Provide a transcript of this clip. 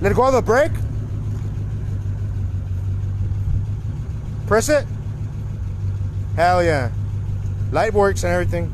Let go of the brake. Press it. Hell yeah. Light works and everything.